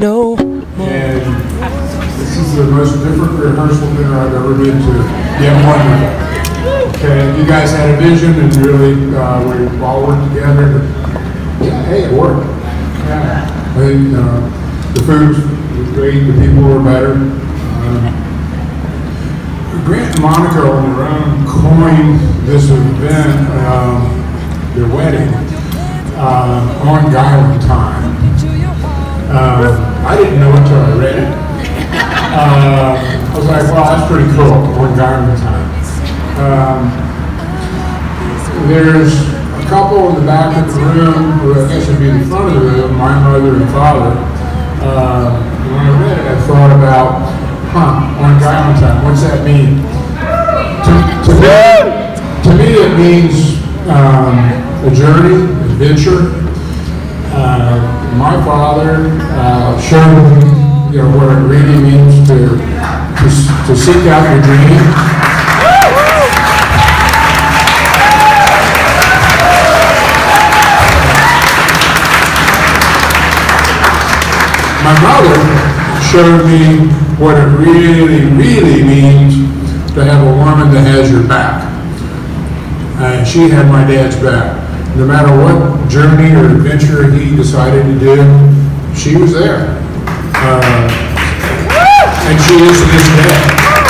no more And this is the most different rehearsal dinner I've ever been to. Yet wonderful. Okay, you guys had a vision and really, uh, we all worked together. Yeah, hey, it worked. Yeah. And, uh, the food was great, the people were better. Um, Grant and Moneka on their own coined this event, um, their wedding, uh, on Garland time. Um, I didn't know until I read it. Uh, I was like, well, that's pretty cool, on Garland time. Um, there's a couple in the back of the room, who I guess would be in front of the room, my mother and father. Uh, when I read it, I thought about, huh, on Garland time, what's that mean? To, to me, to me, it means um, a journey, adventure. Uh, my father uh, showed me, you know, what it really means to, to, to seek out your dream. My mother showed me what it really, really means to have a woman that has your back. And she had my dad's back. No matter what journey or adventure he decided to do, she was there. Uh, and she is to this day.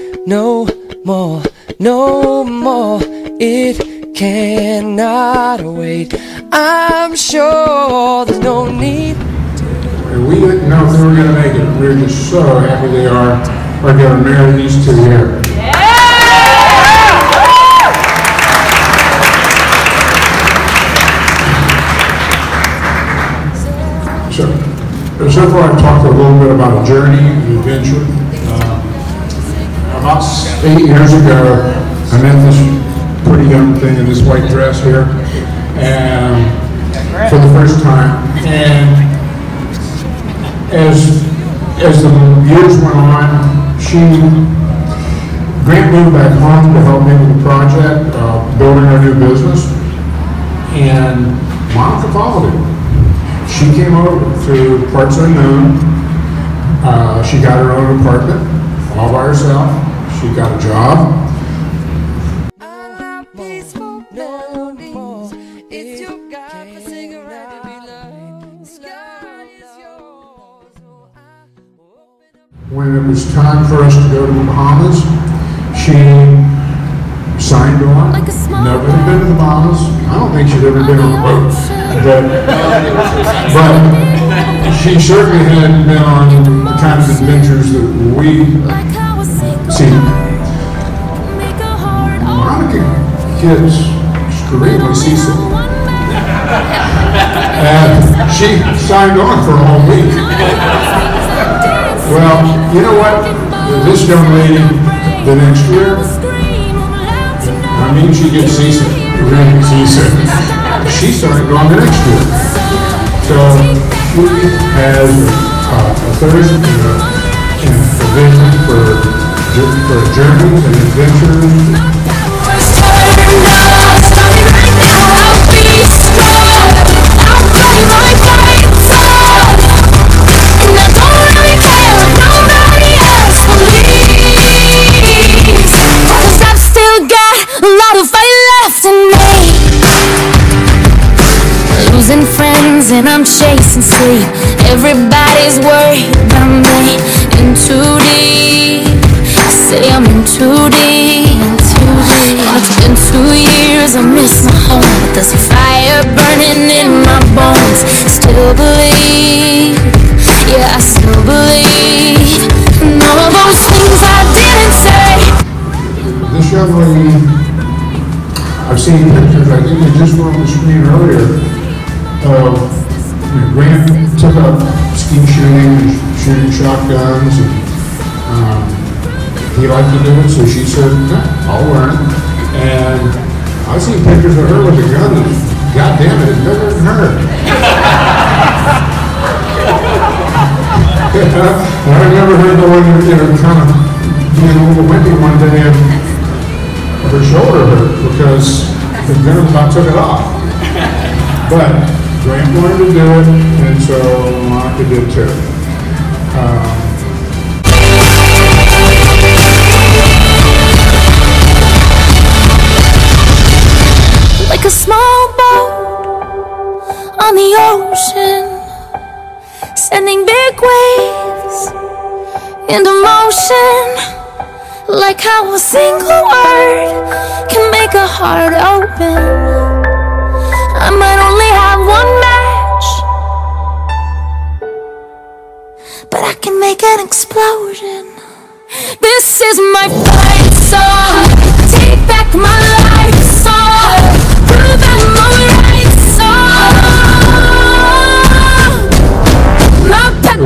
no more, no more. It cannot wait. I'm sure there's no need. We didn't know if they were gonna make it. We're just so happy they are. We're gonna marry these two here. So, so far I've talked a little bit about a journey, an adventure. About eight years ago, I met this pretty young thing in this white dress here, and for the first time. And as, as the years went on, she, Grant moved back home to help me with the project, uh, building our new business. And Moneka followed him. She came over to Parts Unknown. Uh, she got her own apartment all by herself. She got a job. Peaceful melodies. It's your God forsaken right to be loved. The sky is yours. So I open up. When it was time for us to go to the Bahamas, she signed on. Like Never had been to the Bahamas. I don't think she'd ever been on a boat. But, but she certainly hadn't been on the kind of adventures that we Like gets extremely seasick. And she signed on for a whole week. Well, you know what? This young lady, the next year, I mean, she gets seasick, really seasick. She started going the next year. So she has uh, a thirst and a, and a vision for, for journeys and adventures. When I'm chasing sleep. Everybody's worried about me. In too deep. Say I'm in too deep. It's been two years. I miss my home, but there's a fire burning in my bones. Still believe. Yeah, I still believe. And all of those things I didn't say. This young lady, I've seen pictures, I think they just were on the screen earlier, you know, Grant took up skeet shooting, and shooting shotguns, and, um, he liked to do it, so she said, "Yeah, I'll learn. And I've seen pictures of her with a gun, and God damn it, it's bigger than her. And I remember her going, you know, kind of being little wimpy one day, and her shoulder hurt because the gun about took it off. But Grant wanted to do it, and so Moneka did too. Um, like a small boat on the ocean, sending big waves into motion. Like how a single word can make a heart open.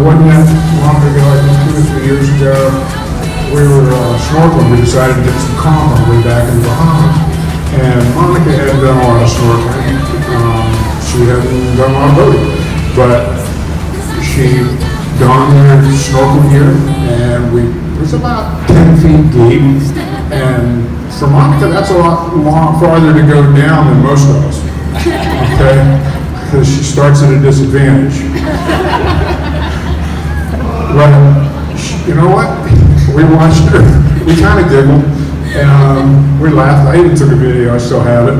Wasn't that long ago, I think two or three years ago, we were uh, snorkeling, we decided to get some calm on the way back in the Bahamas. And Moneka hadn't done a lot of snorkeling, um, she hadn't done a lot of boating, but she donned her snorkel here, and we, it was about ten feet deep. And for Moneka, that's a lot, lot farther to go down than most of us, okay? Because she starts at a disadvantage. Well, you know what? We watched her. We kind of giggled. And um, we laughed. I even took a video. I still have it.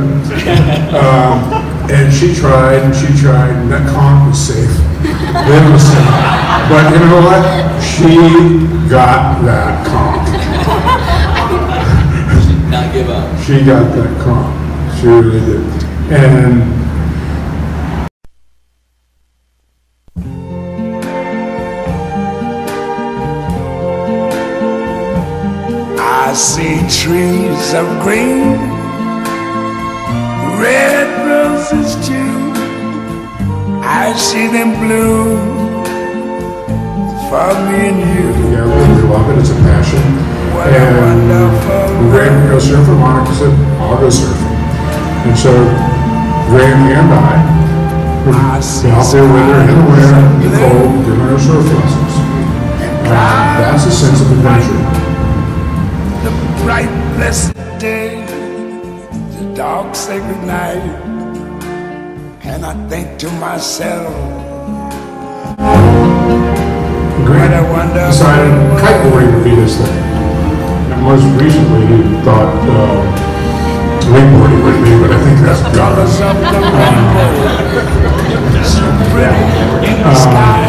Um, and she tried and she tried, and that conch was safe. It was safe. But you know what? She got that conch. Not give up. She got that conch. She really did. And see trees of green, red roses too. I see them bloom for me and you. Yeah, we love it. It's a passion. What a And wonderful Grant would go surfing. Moneka said, I'll go surfing. And so Grant and I be out there with her in the winter, in the cold, giving her surf lessons. That's a sense of adventure. Bright blessed day, the dark sacred night, and I think to myself, Grant What a wonderful decided kiteboarding would be his thing. And most recently, he thought uh, wakeboarding would be, but I think that's colors of the rainbow, so pretty in the sky.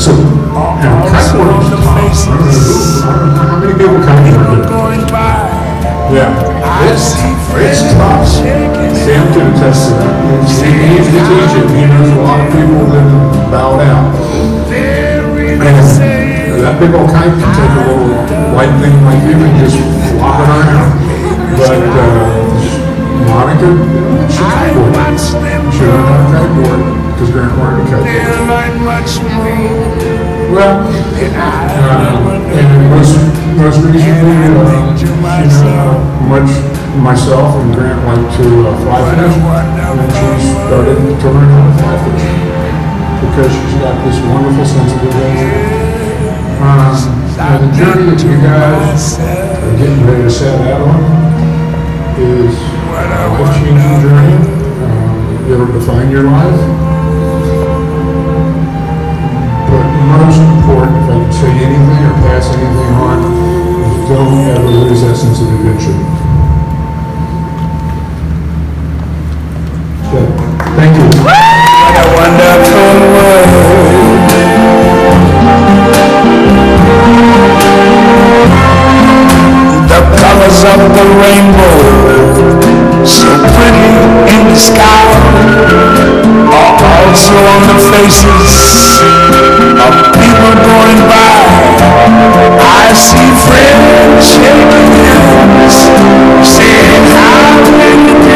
So, you know, kiteboarding is the faces. I don't know How many Yeah, it's, it's tough. Sam can attest to that. He needs to teach it. He knows a lot of people that bow down. And that big old kite can take a little light thing like you and just flop it around. But, uh, Moneka, she kiteboarded. She learned how to kiteboard because Grant wanted to kiteboard. Well, uh, and most, most recently, uh, you know, much, myself and Grant went to uh, fly fish. And she started to learn how to fly fish because she's got this wonderful sense of adventure. Um, and the journey that you guys are getting ready to set out on is a life-changing journey. Um, it'll define your life. most important, if I can say anything or pass anything on, is don't ever lose that sense of adventure. Okay. Thank you. What a wonderful world. The colors of the rainbow, so pretty in the sky, are also on the faces Thank you.